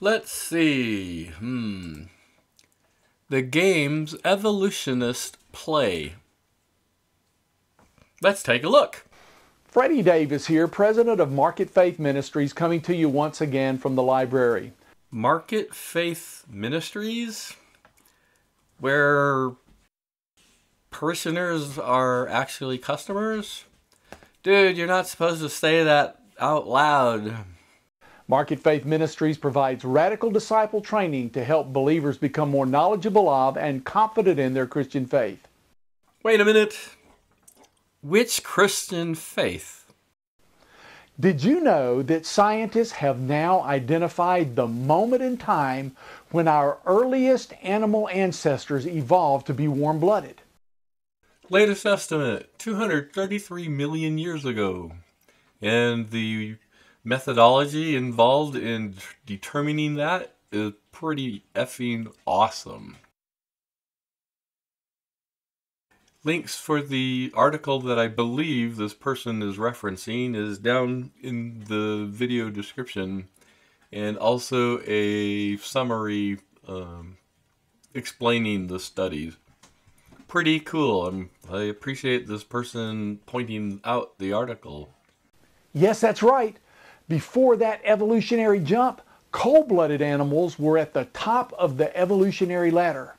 Let's see. Hmm. The games evolutionist play. Let's take a look. Freddie Davis here, president of Market Faith Ministries, coming to you once again from the library. Market Faith Ministries, where parishioners are actually customers? Dude, you're not supposed to say that out loud. Market Faith Ministries provides radical disciple training to help believers become more knowledgeable of and confident in their Christian faith. Wait a minute. Which Christian faith? Did you know that scientists have now identified the moment in time when our earliest animal ancestors evolved to be warm blooded? Latest estimate 233 million years ago. And the methodology involved in determining that is pretty effing awesome. Links for the article that I believe this person is referencing is down in the video description and also a summary um, explaining the studies. Pretty cool. I'm, I appreciate this person pointing out the article. Yes, that's right. Before that evolutionary jump, cold blooded animals were at the top of the evolutionary ladder.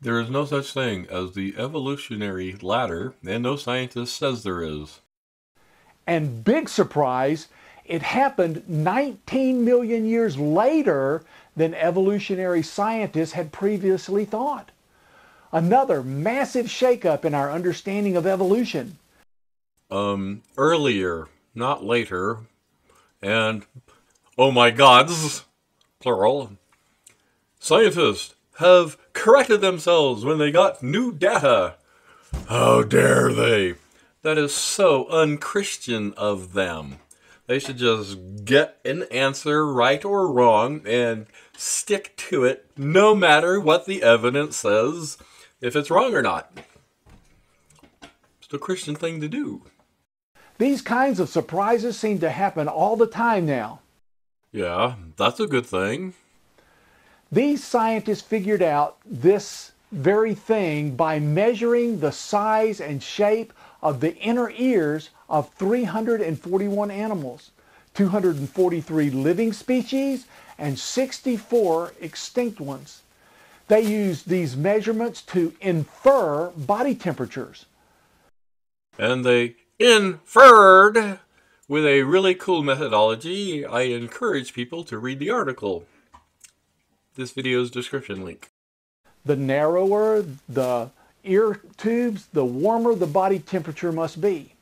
There is no such thing as the evolutionary ladder, and no scientist says there is. And big surprise, it happened 19 million years later than evolutionary scientists had previously thought. Another massive shakeup in our understanding of evolution. Um, earlier, not later, and oh my gods, plural, scientists have corrected themselves when they got new data. How dare they? That is so unchristian of them. They should just get an answer right or wrong and stick to it no matter what the evidence says, if it's wrong or not. It's the Christian thing to do. These kinds of surprises seem to happen all the time now. Yeah, that's a good thing. These scientists figured out this very thing by measuring the size and shape of the inner ears of 341 animals, 243 living species, and 64 extinct ones. They used these measurements to infer body temperatures. And they inferred with a really cool methodology. I encourage people to read the article. This video's description link. The narrower the ear tubes, the warmer the body temperature must be.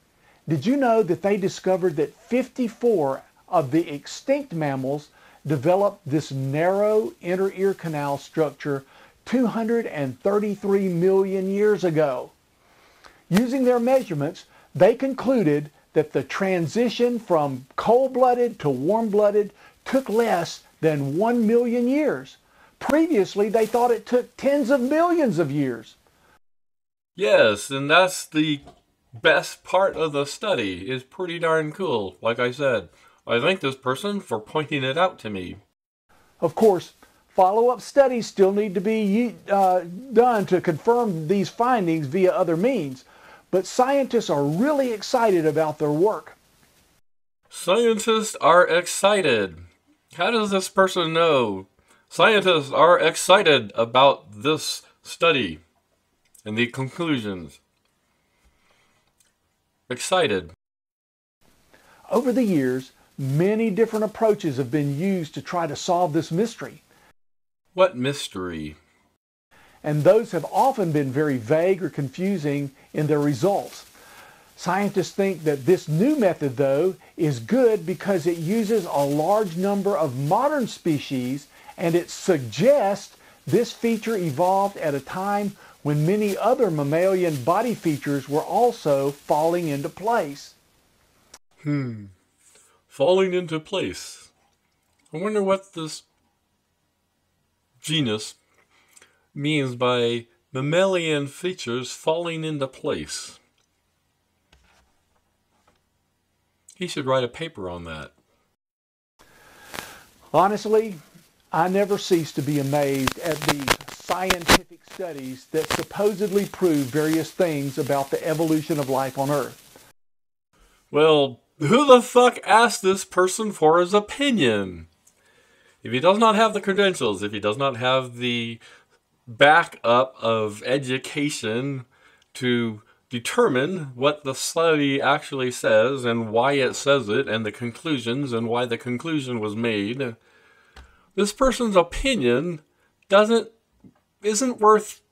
Did you know that they discovered that 54 of the extinct mammals developed this narrow inner ear canal structure 233 million years ago? Using their measurements, they concluded that the transition from cold-blooded to warm-blooded took less than 1 million years. Previously, they thought it took tens of millions of years. Yes, and that's the best part of the study. is pretty darn cool, like I said. I thank this person for pointing it out to me. Of course, follow-up studies still need to be uh, done to confirm these findings via other means. But scientists are really excited about their work. Scientists are excited. How does this person know? Scientists are excited about this study and the conclusions. Excited. Over the years, many different approaches have been used to try to solve this mystery. What mystery? and those have often been very vague or confusing in their results. Scientists think that this new method, though, is good because it uses a large number of modern species and it suggests this feature evolved at a time when many other mammalian body features were also falling into place. Hmm. Falling into place. I wonder what this genus means by mammalian features falling into place. He should write a paper on that. Honestly, I never cease to be amazed at these scientific studies that supposedly prove various things about the evolution of life on Earth. Well, who the fuck asked this person for his opinion? If he does not have the credentials, if he does not have the backup of education to determine what the study actually says and why it says it and the conclusions and why the conclusion was made, this person's opinion doesn't isn't worth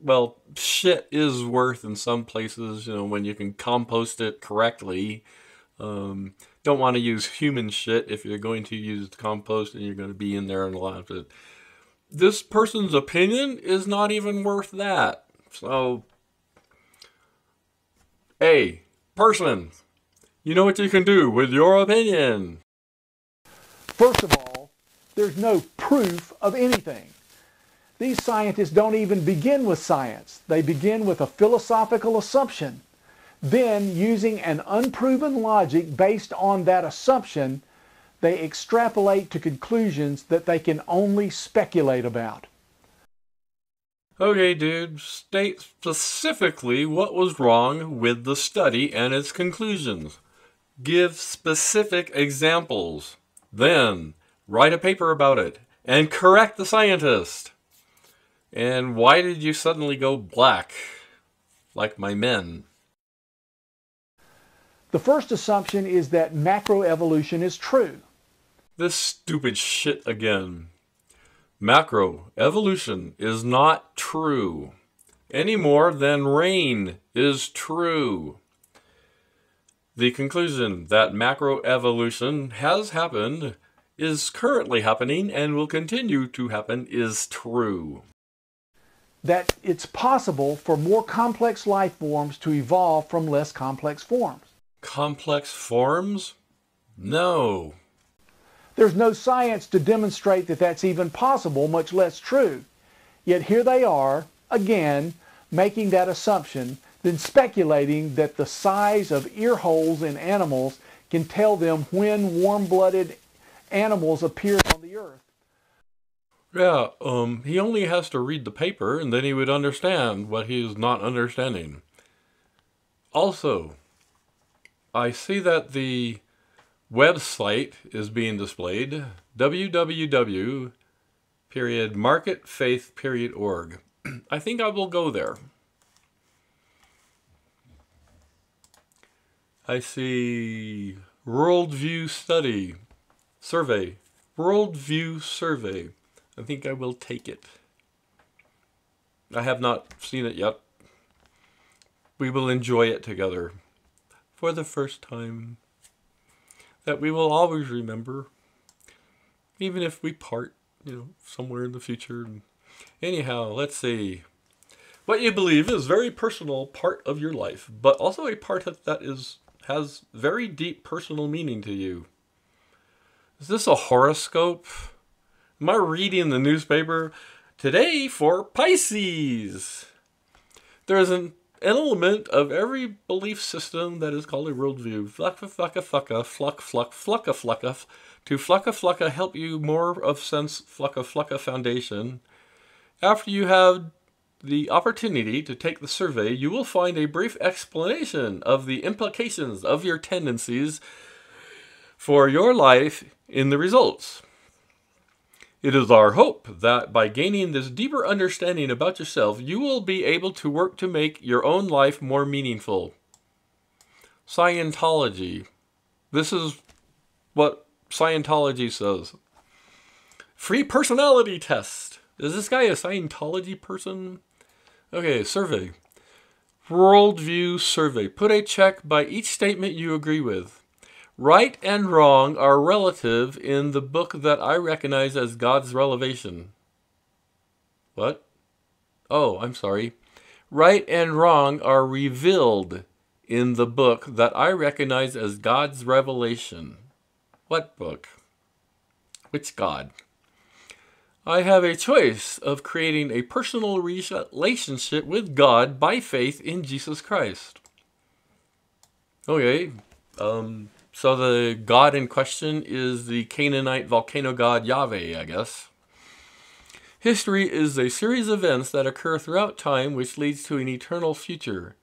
well, shit is worth in some places, you know, when you can compost it correctly. Um, don't want to use human shit if you're going to use compost and you're going to be in there and a lot of it. This person's opinion is not even worth that. So, hey, person, you know what you can do with your opinion. First of all, there's no proof of anything. These scientists don't even begin with science. They begin with a philosophical assumption. Then, using an unproven logic based on that assumption, they extrapolate to conclusions that they can only speculate about. Okay, dude, state specifically what was wrong with the study and its conclusions. Give specific examples. Then, write a paper about it and correct the scientist. And why did you suddenly go black? Like my men. The first assumption is that macroevolution is true. This stupid shit again. Macro, evolution is not true. Any more than rain is true. The conclusion that macroevolution has happened, is currently happening, and will continue to happen is true that it's possible for more complex life forms to evolve from less complex forms. Complex forms? No. There's no science to demonstrate that that's even possible, much less true. Yet here they are, again, making that assumption, then speculating that the size of ear holes in animals can tell them when warm-blooded animals appeared on the earth. Yeah, um, he only has to read the paper and then he would understand what he is not understanding. Also, I see that the website is being displayed www period marketfaith period org. I think I will go there. I see worldview study survey worldview survey I think I will take it. I have not seen it yet. We will enjoy it together for the first time that we will always remember, even if we part, you know, somewhere in the future. Anyhow, let's see. What you believe is very personal part of your life, but also a part that is has very deep personal meaning to you. Is this a horoscope? Am I reading the newspaper? Today for Pisces. There's an element of every belief system that is called a worldview. Flucka flucka flucka fluck fluck flucka flucka to flucka flucka help you more of sense flucka flucka foundation. After you have the opportunity to take the survey, you will find a brief explanation of the implications of your tendencies for your life in the results. It is our hope that by gaining this deeper understanding about yourself, you will be able to work to make your own life more meaningful. Scientology. This is what Scientology says. Free personality test. Is this guy a Scientology person? Okay, survey. Worldview survey. Put a check by each statement you agree with. Right and wrong are relative in the book that I recognize as God's revelation. What? Oh, I'm sorry. Right and wrong are revealed in the book that I recognize as God's revelation. What book? Which God? I have a choice of creating a personal relationship with God by faith in Jesus Christ. Okay, um, So the god in question is the Canaanite volcano god Yahweh, I guess. History is a series of events that occur throughout time which leads to an eternal future.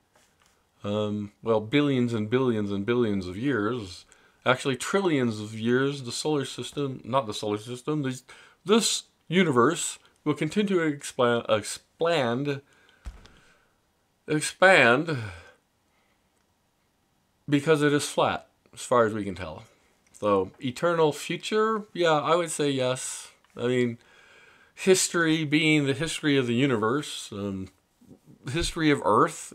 Um, well, billions and billions and billions of years. Actually, trillions of years. The solar system, not the solar system, this, this universe will continue to expand, expand, expand because it is flat, as far as we can tell. So, eternal future, yeah, I would say yes. I mean, history being the history of the universe, um, history of Earth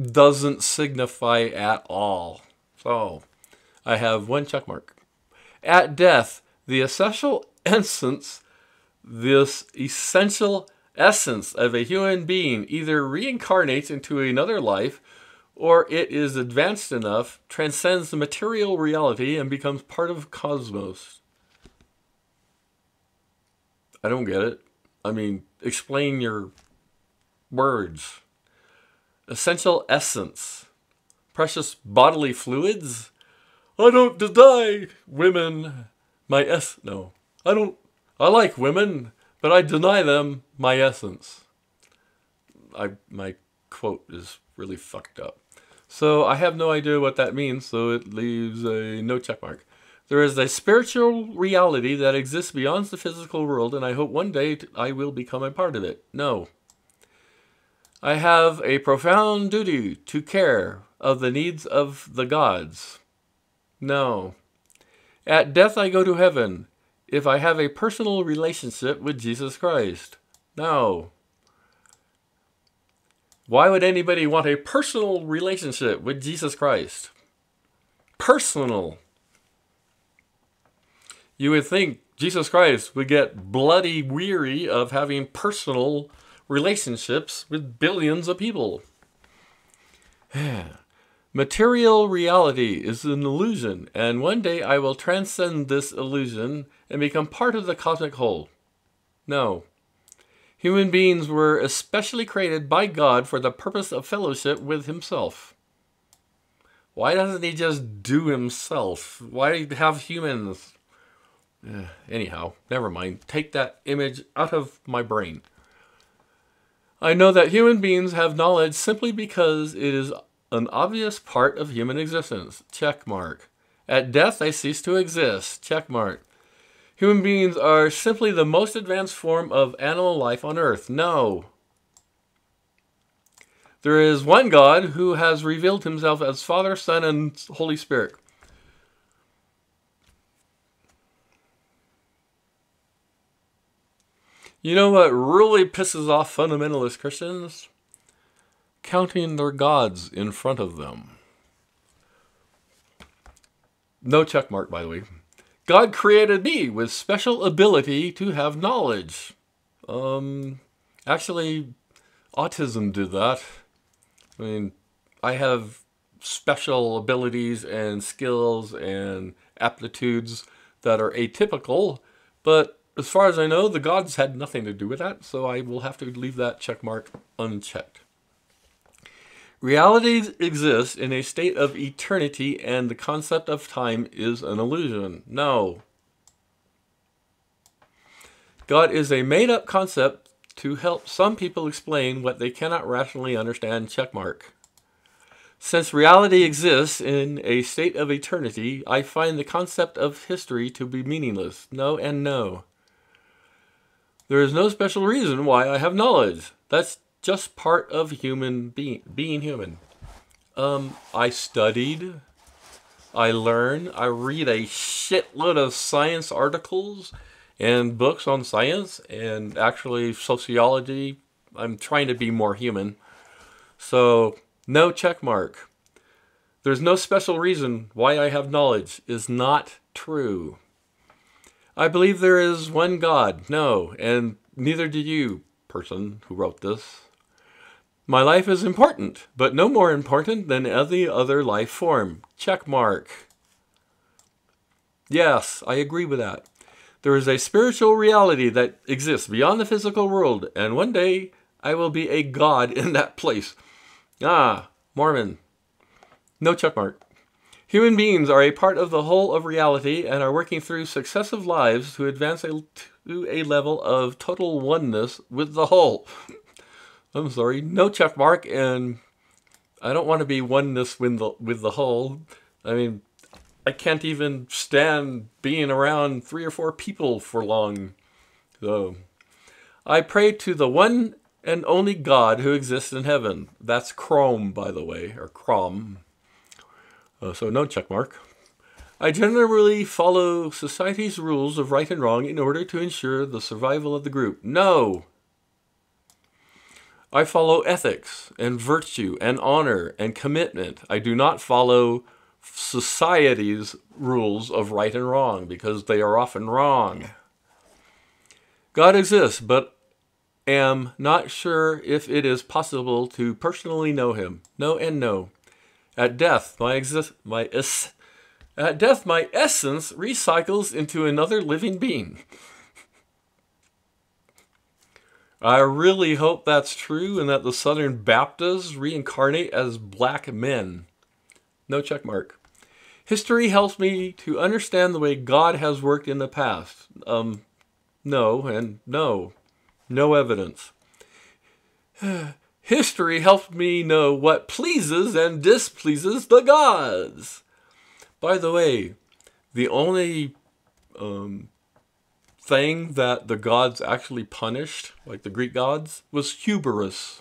doesn't signify at all. So, I have one check mark. At death, the essential essence, this essential essence of a human being either reincarnates into another life or it is advanced enough, transcends the material reality, and becomes part of cosmos. I don't get it. I mean, explain your words. Essential essence. Precious bodily fluids. I don't deny women my es. No, I don't. I like women, but I deny them my essence. I my quote is really fucked up. So I have no idea what that means, so it leaves a no check mark. There is a spiritual reality that exists beyond the physical world, and I hope one day I will become a part of it. No. I have a profound duty to care of the needs of the gods. No. At death I go to heaven if I have a personal relationship with Jesus Christ. No. Why would anybody want a personal relationship with Jesus Christ? Personal. You would think Jesus Christ would get bloody weary of having personal relationships with billions of people. Material reality is an illusion, and one day I will transcend this illusion and become part of the cosmic whole. No. Human beings were especially created by God for the purpose of fellowship with Himself. Why doesn't He just do Himself? Why have humans uh, anyhow, never mind. Take that image out of my brain. I know that human beings have knowledge simply because it is an obvious part of human existence. Check mark. At death, they cease to exist. Check mark. Human beings are simply the most advanced form of animal life on earth. No. There is one God who has revealed himself as Father, Son, and Holy Spirit. You know what really pisses off fundamentalist Christians? Counting their gods in front of them. No check mark, by the way. God created me with special ability to have knowledge. Um, actually, autism did that. I mean, I have special abilities and skills and aptitudes that are atypical, but as far as I know, the gods had nothing to do with that, so I will have to leave that check mark unchecked. Reality exists in a state of eternity, and the concept of time is an illusion. No. God is a made up concept to help some people explain what they cannot rationally understand. Checkmark. Since reality exists in a state of eternity, I find the concept of history to be meaningless. No and no. There is no special reason why I have knowledge. That's just part of human being, being human. Um, I studied, I learn, I read a shitload of science articles and books on science and actually sociology. I'm trying to be more human. So, no check mark. There's no special reason why I have knowledge is not true. I believe there is one God. No, and neither do you, person who wrote this. My life is important, but no more important than any other life form. Check mark. Yes, I agree with that. There is a spiritual reality that exists beyond the physical world, and one day I will be a god in that place. Ah, Mormon. No check mark. Human beings are a part of the whole of reality and are working through successive lives to advance a, to a level of total oneness with the whole. I'm sorry, no check mark, and I don't want to be oneness with the, with the whole. I mean, I can't even stand being around three or four people for long. So, I pray to the one and only God who exists in heaven. That's Chrome, by the way, or Crom. Uh, so no check mark. I generally follow society's rules of right and wrong in order to ensure the survival of the group. No! I follow ethics and virtue and honor and commitment. I do not follow society's rules of right and wrong because they are often wrong. God exists, but am not sure if it is possible to personally know him. No and no. At death, my exist my es- at death my essence recycles into another living being. I really hope that's true and that the Southern Baptists reincarnate as black men. No check mark. History helps me to understand the way God has worked in the past. Um, no and no. No evidence. History helps me know what pleases and displeases the gods. By the way, the only um, thing that the gods actually punished, like the Greek gods, was hubris.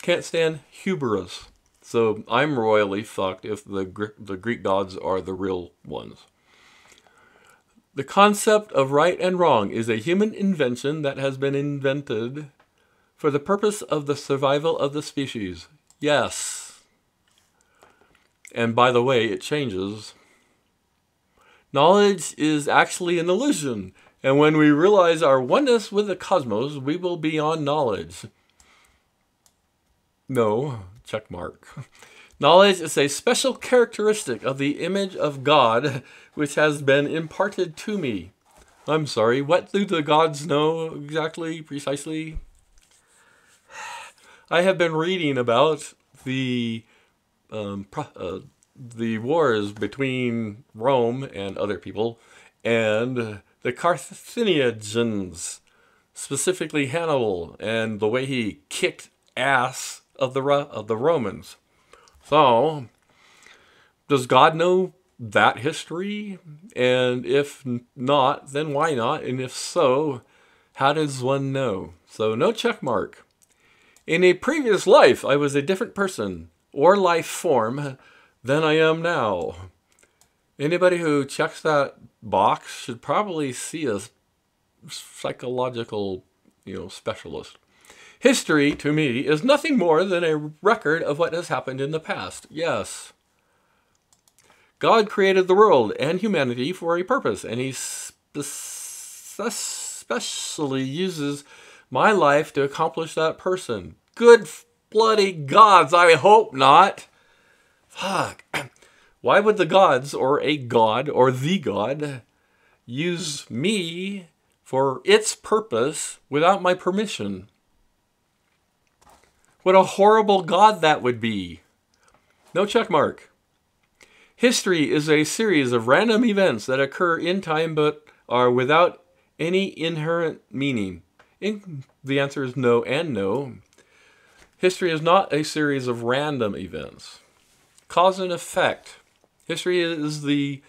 Can't stand hubris. So I'm royally fucked if the, the Greek gods are the real ones. The concept of right and wrong is a human invention that has been invented for the purpose of the survival of the species. Yes. And by the way, it changes. Knowledge is actually an illusion, and when we realize our oneness with the cosmos, we will be on knowledge. No, check mark. Knowledge is a special characteristic of the image of God which has been imparted to me. I'm sorry, what do the gods know exactly, precisely? I have been reading about the um, uh, the wars between Rome and other people and the Carthaginians, specifically Hannibal, and the way he kicked ass of the of the Romans. So, does God know that history? And if not, then why not? And if so, how does one know? So, no check mark. In a previous life, I was a different person or life form than I am now. Anybody who checks that box should probably see a psychological, you know, specialist. History, to me, is nothing more than a record of what has happened in the past. Yes. God created the world and humanity for a purpose, and He especially uses my life to accomplish that person. Good bloody gods, I hope not. Fuck. Why would the gods, or a god, or the god, use me for its purpose without my permission? What a horrible god that would be. No check mark. History is a series of random events that occur in time but are without any inherent meaning. In, the answer is no and no. History is not a series of random events. Cause and effect. History is the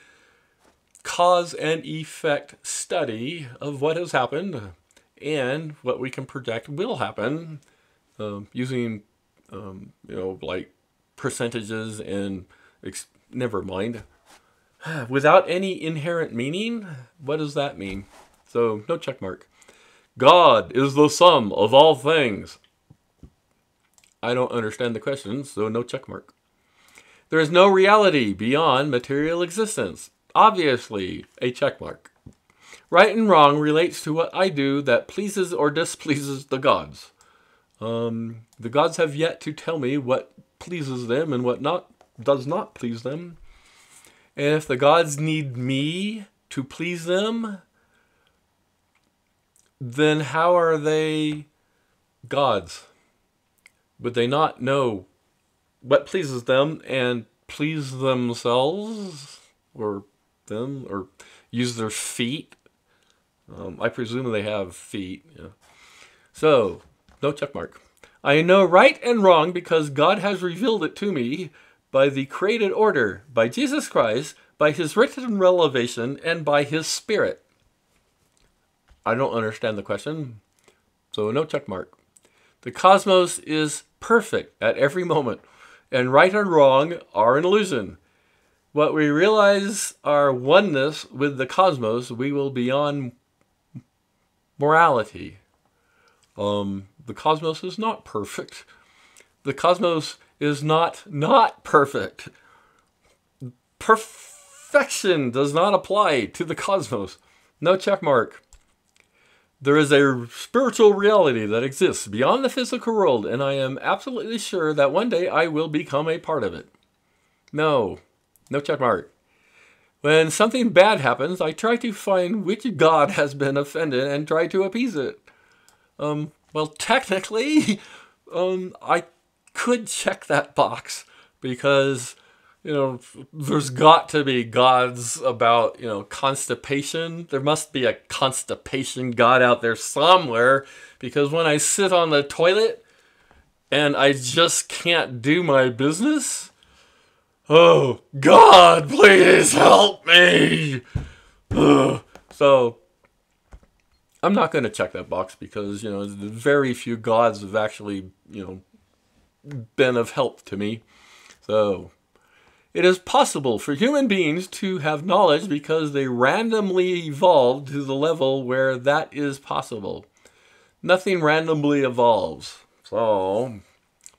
cause and effect study of what has happened and what we can project will happen um, using, um, you know, like percentages and never mind. Without any inherent meaning, what does that mean? So, no check mark. God is the sum of all things. I don't understand the question, so no check mark. There is no reality beyond material existence. Obviously, a check mark. Right and wrong relates to what I do that pleases or displeases the gods. Um, the gods have yet to tell me what pleases them and what not does not please them. And if the gods need me to please them, then how are they gods? Would they not know what pleases them and please themselves or them or use their feet. Um, I presume they have feet. Yeah. So, no check mark. I know right and wrong because God has revealed it to me by the created order, by Jesus Christ, by his written revelation, and by his spirit. I don't understand the question, so no check mark. The cosmos is perfect at every moment, and right and wrong are an illusion. What we realize our oneness with the cosmos, we will beyond morality. Um, the cosmos is not perfect. The cosmos is not not perfect. Perfection does not apply to the cosmos. No check mark. There is a spiritual reality that exists beyond the physical world, and I am absolutely sure that one day I will become a part of it. No, no check mark. When something bad happens, I try to find which god has been offended and try to appease it. Um, well, technically, um, I could check that box because, you know, there's got to be gods about, you know, constipation. There must be a constipation god out there somewhere because when I sit on the toilet and I just can't do my business, Oh, God, please help me. Ugh. So, I'm not going to check that box because, you know, very few gods have actually, you know, been of help to me. So, it is possible for human beings to have knowledge because they randomly evolved to the level where that is possible. Nothing randomly evolves. So,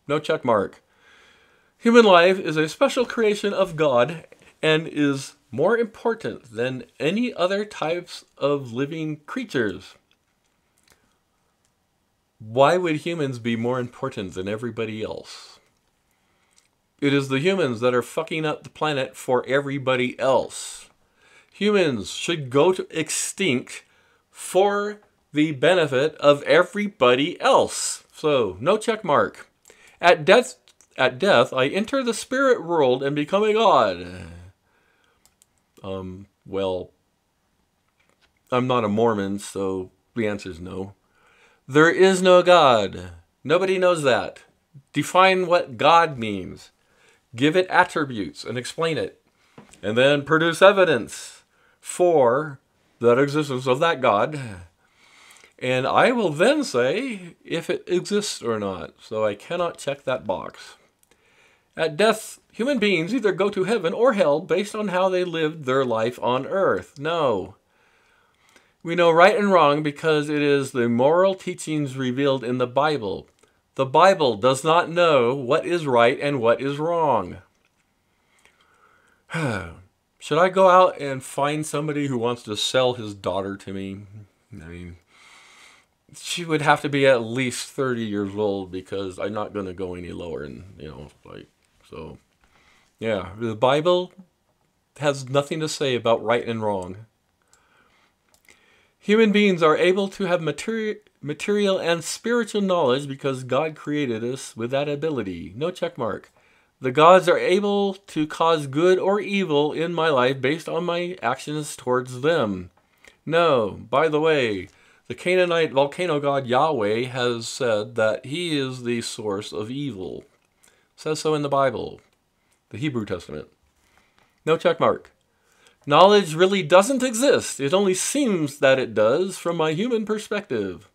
no check mark. Human life is a special creation of God and is more important than any other types of living creatures. Why would humans be more important than everybody else? It is the humans that are fucking up the planet for everybody else. Humans should go to extinct for the benefit of everybody else. So, no check mark. At death at death, I enter the spirit world and become a god. Um, well, I'm not a Mormon, so the answer is no. There is no God. Nobody knows that. Define what God means. Give it attributes and explain it. And then produce evidence for that existence of that God. And I will then say if it exists or not. So I cannot check that box. At death, human beings either go to heaven or hell based on how they lived their life on earth. No. We know right and wrong because it is the moral teachings revealed in the Bible. The Bible does not know what is right and what is wrong. Should I go out and find somebody who wants to sell his daughter to me? I mean, she would have to be at least 30 years old because I'm not going to go any lower and, you know, like so, yeah, the Bible has nothing to say about right and wrong. Human beings are able to have materi- material and spiritual knowledge because God created us with that ability. No check mark. The gods are able to cause good or evil in my life based on my actions towards them. No, by the way, the Canaanite volcano god Yahweh has said that he is the source of evil says so in the Bible, the Hebrew Testament. No check mark. Knowledge really doesn't exist. It only seems that it does from my human perspective.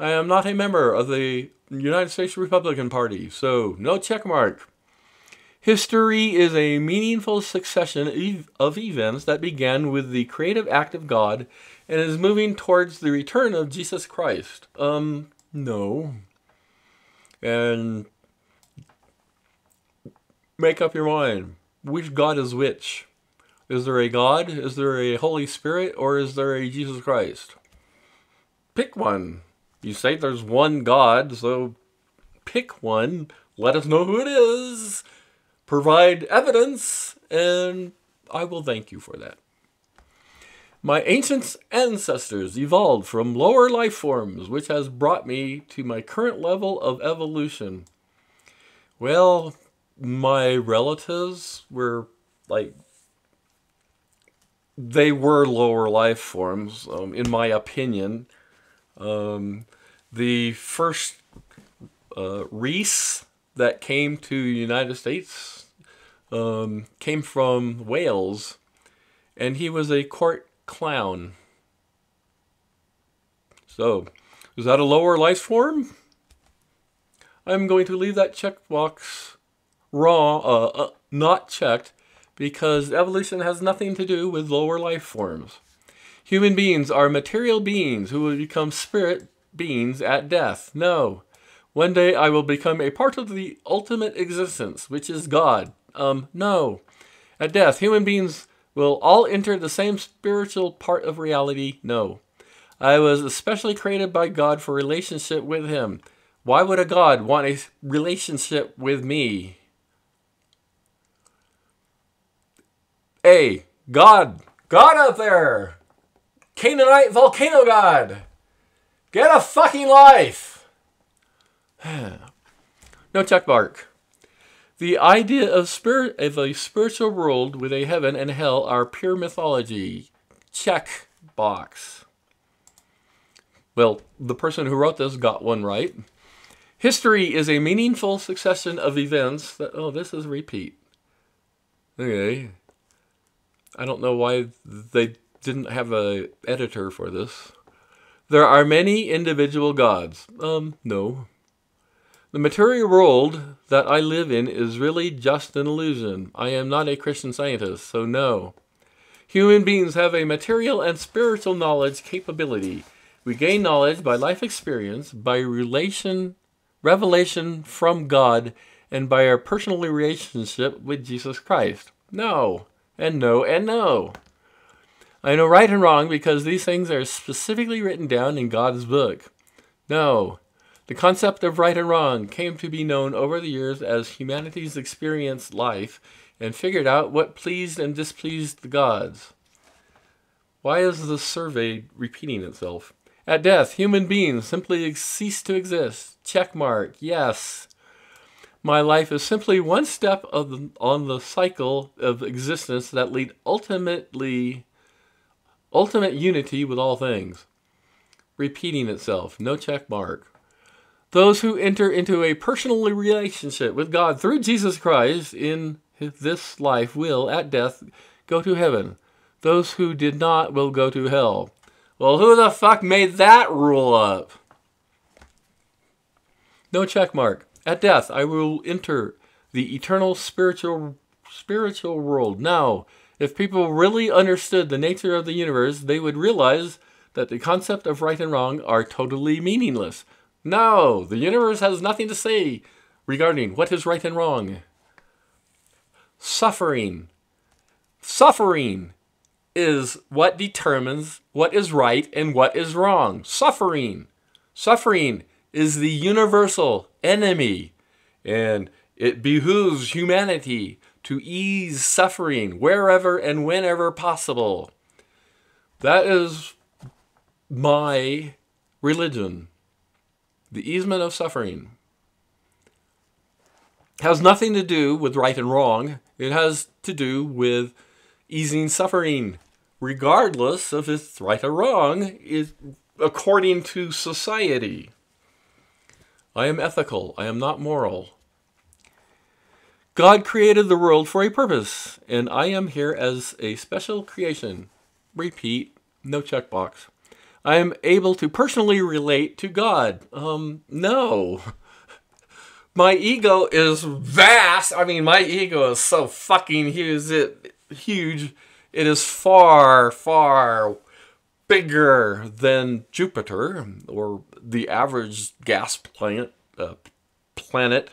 I am not a member of the United States Republican Party, so no check mark. History is a meaningful succession of events that began with the creative act of God and is moving towards the return of Jesus Christ. Um, no. And Make up your mind. Which God is which? Is there a God? Is there a Holy Spirit? Or is there a Jesus Christ? Pick one. You say there's one God, so pick one. Let us know who it is. Provide evidence, and I will thank you for that. My ancient ancestors evolved from lower life forms, which has brought me to my current level of evolution. Well, my relatives were like they were lower life forms, um, in my opinion. Um, the first uh, Reese that came to the United States um, came from Wales, and he was a court clown. So, is that a lower life form? I'm going to leave that checkbox raw, uh, uh, not checked, because evolution has nothing to do with lower life forms. Human beings are material beings who will become spirit beings at death. No. One day I will become a part of the ultimate existence, which is God. Um, no. At death, human beings will all enter the same spiritual part of reality. No. I was especially created by God for relationship with Him. Why would a God want a relationship with me? A. God. God out there! Canaanite volcano god! Get a fucking life! no check mark. The idea of, spirit, of a spiritual world with a heaven and hell are pure mythology. Check box. Well, the person who wrote this got one right. History is a meaningful succession of events that. Oh, this is repeat. Okay. I don't know why they didn't have a editor for this. There are many individual gods. Um, no. The material world that I live in is really just an illusion. I am not a Christian scientist, so no. Human beings have a material and spiritual knowledge capability. We gain knowledge by life experience, by relation, revelation from God, and by our personal relationship with Jesus Christ. No and no and no. I know right and wrong because these things are specifically written down in God's book. No, the concept of right and wrong came to be known over the years as humanity's experienced life and figured out what pleased and displeased the gods. Why is the survey repeating itself? At death, human beings simply cease to exist. Check mark. Yes. My life is simply one step of the, on the cycle of existence that lead ultimately ultimate unity with all things. Repeating itself, no check mark. Those who enter into a personal relationship with God through Jesus Christ in this life will, at death, go to heaven. Those who did not will go to hell. Well, who the fuck made that rule up? No check mark. At death, I will enter the eternal spiritual spiritual world. Now, if people really understood the nature of the universe, they would realize that the concept of right and wrong are totally meaningless. No, the universe has nothing to say regarding what is right and wrong. Suffering. Suffering is what determines what is right and what is wrong. Suffering. Suffering is the universal enemy, and it behooves humanity to ease suffering wherever and whenever possible. That is my religion. The easement of suffering has nothing to do with right and wrong. It has to do with easing suffering, regardless of if it's right or wrong, is according to society. I am ethical. I am not moral. God created the world for a purpose, and I am here as a special creation. Repeat, no checkbox. I am able to personally relate to God. Um, no. My ego is vast. I mean, my ego is so fucking huge. It huge. It is far, far bigger than Jupiter or the average gas planet. Uh, planet,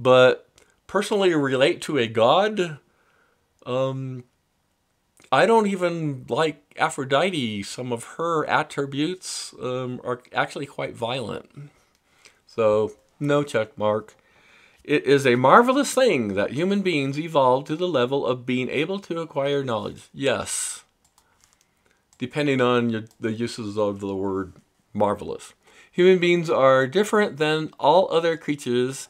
but personally relate to a god. Um, I don't even like Aphrodite. Some of her attributes um, are actually quite violent. So, no check mark. It is a marvelous thing that human beings evolved to the level of being able to acquire knowledge. Yes. Depending on your, the uses of the word marvelous. Human beings are different than all other creatures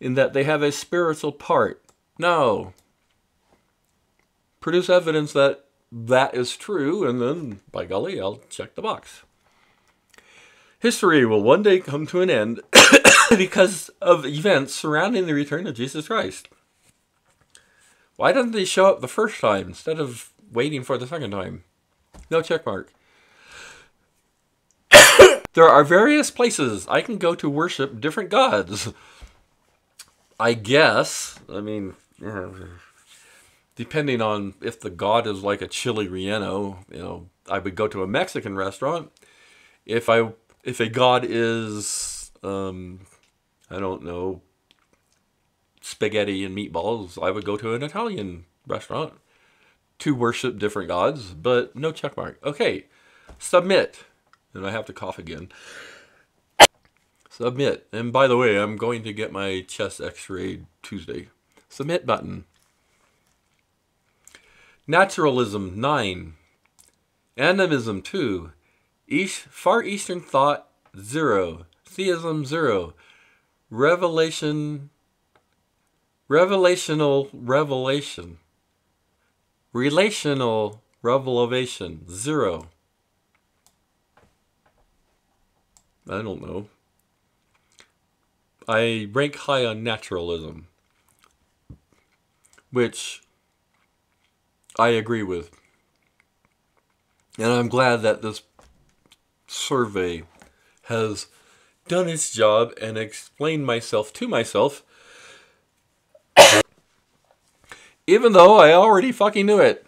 in that they have a spiritual part. No. Produce evidence that that is true, and then, by golly, I'll check the box. History will one day come to an end because of events surrounding the return of Jesus Christ. Why didn't they show up the first time instead of waiting for the second time? No check mark. there are various places I can go to worship different gods. I guess. I mean, depending on if the god is like a chili relleno, you know, I would go to a Mexican restaurant. If I if a god is um, I don't know spaghetti and meatballs, I would go to an Italian restaurant to worship different gods, but no check mark. Okay, submit. And I have to cough again. Submit. And by the way, I'm going to get my chest x-rayed Tuesday. Submit button. Naturalism 9. Animism 2. East, Far Eastern Thought 0. Theism 0. Revelation Revelational revelation. Relational revelation. Zero. I don't know. I rank high on naturalism, which I agree with. And I'm glad that this survey has done its job and explained myself to myself even though I already fucking knew it.